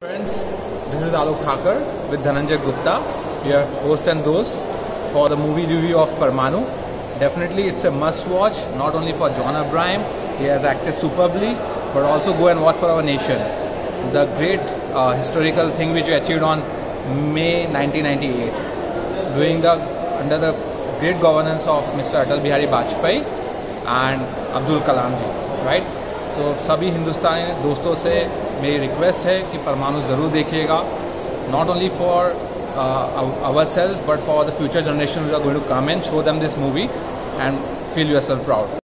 Friends, this is Alok Thaker with Dhananjay Gupta, your host and host for the movie review of Parmanu. Definitely, it's a must watch, not only for John Abraham, he has acted superbly, but also go and watch for our nation. The great uh, historical thing which we achieved on May 1998, doing the under the great governance of Mr. Atal Bihari Vajpayee and Abdul Kalam ji, right? तो सभी हिंदुस्तानी दोस्तों से मेरी request है कि परमाणु ज़रूर देखिएगा not only for our self but for the future generation we are going to come and show them this movie and feel yourself proud